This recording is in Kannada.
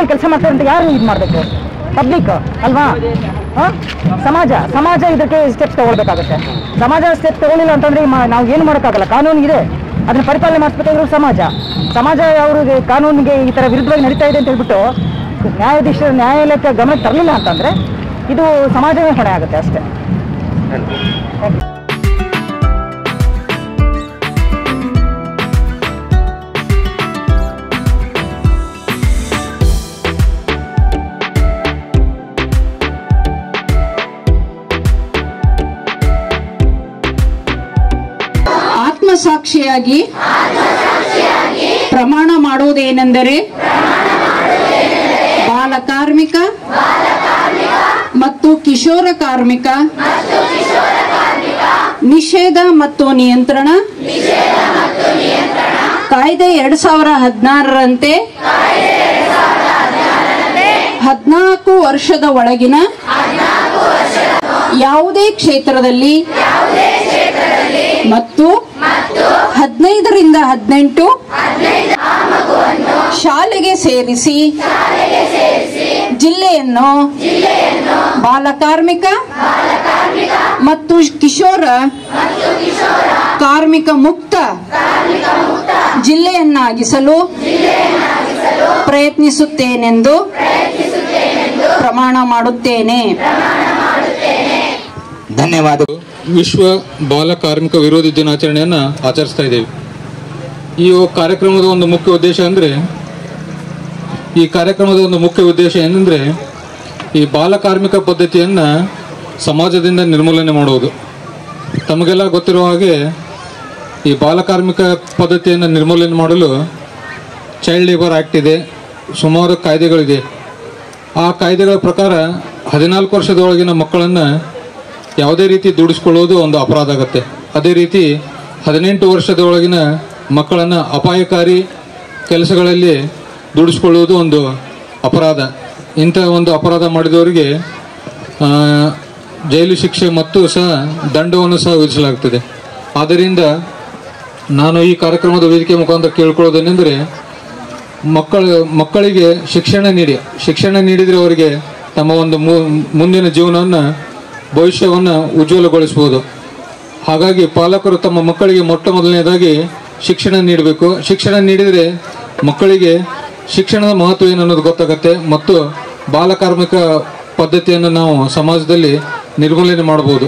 ಮಕ್ಕಳು ಕೆಲಸ ಮಾಡ್ತಾರೆ ಅಂತ ಯಾರು ಇದು ಮಾಡಬೇಕು? ಪಬ್ಲಿಕ್ ಅಲ್ವಾ? ಸಮಾಜ ಸಮಾಜ ಇದಕ್ಕೆ ಸ್ಟೆಪ್ ತಗೊಳ್ಬೇಕಾಗುತ್ತೆ. ಸಮಾಜ ಸ್ಟೆಪ್ ತಗೊಳ್ಳಿಲ್ಲ ಅಂತಂದ್ರೆ ನಾವು ಏನು ಮಾಡೋಕ್ಕಾಗಲ್ಲ. ಕಾನೂನು ಇದೆ. ಅದನ್ನ ಪರಿಪಾಲನೆ ಮಾಡಿಸ್ಬೇಕಾದ್ರು ಸಮಾಜ. ಸಮಾಜ ಅವ್ರಿಗೆ ಕಾನೂನಿಗೆ ಈ ಥರ ವಿರುದ್ಧವಾಗಿ ನಡೀತಾ ಇದೆ ಅಂತ ಹೇಳ್ಬಿಟ್ಟು ನ್ಯಾಯಾಧೀಶರು ನ್ಯಾಯಾಲಯಕ್ಕೆ ಗಮನಕ್ಕೆ ತರಲಿಲ್ಲ ಅಂತಂದ್ರೆ ಇದು ಸಮಾಜವೇ ಹೊಣೆ ಆಗುತ್ತೆ ಅಷ್ಟೇ. ಆತ್ಮಸಾಕ್ಷಿಯಾಗಿ ಪ್ರಮಾಣ ಮಾಡುವುದೇನೆಂದರೆ ಬಾಲ ಕಾರ್ಮಿಕ ಮತ್ತು ಕಿಶೋರ ಕಾರ್ಮಿಕ ನಿಷೇಧ ಮತ್ತು ನಿಯಂತ್ರಣ ಕಾಯ್ದೆ ಎರಡ್ ಸಾವಿರ ಹದಿನಾರರಂತೆ ಹದಿನಾಲ್ಕು ವರ್ಷದ ಒಳಗಿನ ಯಾವುದೇ ಕ್ಷೇತ್ರದಲ್ಲಿ ಮತ್ತು ಹದಿನೈದರಿಂದ ಹದಿನೆಂಟು ಶಾಲೆಗೆ ಸೇರಿಸಿ ಜಿಲ್ಲೆಯನ್ನು ಬಾಲಕಾರ್ಮಿಕ ಮತ್ತು ಕಿಶೋರ ಕಾರ್ಮಿಕ ಮುಕ್ತ ಜಿಲ್ಲೆಯನ್ನಾಗಿಸಲು ಪ್ರಯತ್ನಿಸುತ್ತೇನೆಂದು ಪ್ರಮಾಣ ಮಾಡುತ್ತೇನೆ. ಧನ್ಯವಾದ. ವಿಶ್ವ ಬಾಲ ಕಾರ್ಮಿಕ ವಿರೋಧಿ ದಿನಾಚರಣೆಯನ್ನು ಆಚರಿಸ್ತಾ ಇದ್ದೇವೆ. ಈ ಕಾರ್ಯಕ್ರಮದ ಒಂದು ಮುಖ್ಯ ಉದ್ದೇಶ ಅಂದರೆ, ಈ ಕಾರ್ಯಕ್ರಮದ ಒಂದು ಮುಖ್ಯ ಉದ್ದೇಶ ಏನಂದರೆ, ಈ ಬಾಲ ಕಾರ್ಮಿಕ ಪದ್ಧತಿಯನ್ನು ಸಮಾಜದಿಂದ ನಿರ್ಮೂಲನೆ ಮಾಡುವುದು. ತಮಗೆಲ್ಲ ಗೊತ್ತಿರುವ ಹಾಗೆ, ಈ ಬಾಲ ಕಾರ್ಮಿಕ ಪದ್ಧತಿಯನ್ನು ನಿರ್ಮೂಲನೆ ಮಾಡಲು ಚೈಲ್ಡ್ ಲೇಬರ್ ಆ್ಯಕ್ಟ್ ಇದೆ, ಸುಮಾರು ಕಾಯ್ದೆಗಳಿದೆ. ಆ ಕಾಯ್ದೆಗಳ ಪ್ರಕಾರ ಹದಿನಾಲ್ಕು ವರ್ಷದೊಳಗಿನ ಮಕ್ಕಳನ್ನು ಯಾವುದೇ ರೀತಿ ದುಡಿಸ್ಕೊಳ್ಳೋದು ಒಂದು ಅಪರಾಧ ಆಗುತ್ತೆ ಅದೇ ರೀತಿ ಹದಿನೆಂಟು ವರ್ಷದೊಳಗಿನ ಮಕ್ಕಳನ್ನು ಅಪಾಯಕಾರಿ ಕೆಲಸಗಳಲ್ಲಿ ದುಡಿಸ್ಕೊಳ್ಳೋದು ಒಂದು ಅಪರಾಧ. ಇಂಥ ಒಂದು ಅಪರಾಧ ಮಾಡಿದವರಿಗೆ ಜೈಲು ಶಿಕ್ಷೆ ಮತ್ತು ಸಹ ದಂಡವನ್ನು ಸಹ ವಿಧಿಸಲಾಗ್ತದೆ. ಆದ್ದರಿಂದ ನಾನು ಈ ಕಾರ್ಯಕ್ರಮದ ವೇದಿಕೆ ಮುಖಾಂತರ ಕೇಳ್ಕೊಳ್ಳೋದೇನೆಂದರೆ, ಮಕ್ಕಳ, ಮಕ್ಕಳಿಗೆ ಶಿಕ್ಷಣ ನೀಡಿ, ಶಿಕ್ಷಣ ನೀಡಿದರೆ ಅವರಿಗೆ ತಮ್ಮ ಒಂದು ಮುಂದಿನ ಜೀವನವನ್ನು ಭವಿಷ್ಯವನ್ನು ಉಜ್ವಲಗೊಳಿಸ್ಬೋದು ಹಾಗಾಗಿ ಪಾಲಕರು ತಮ್ಮ ಮಕ್ಕಳಿಗೆ ಮೊಟ್ಟ ಮೊದಲನೇದಾಗಿ ಶಿಕ್ಷಣ ನೀಡಬೇಕು. ಶಿಕ್ಷಣ ನೀಡಿದರೆ ಮಕ್ಕಳಿಗೆ ಶಿಕ್ಷಣದ ಮಹತ್ವ ಏನು ಅನ್ನೋದು ಗೊತ್ತಾಗುತ್ತೆ ಮತ್ತು ಬಾಲಕಾರ್ಮಿಕ ಪದ್ಧತಿಯನ್ನು ನಾವು ಸಮಾಜದಲ್ಲಿ ನಿರ್ಮೂಲನೆ ಮಾಡಬಹುದು.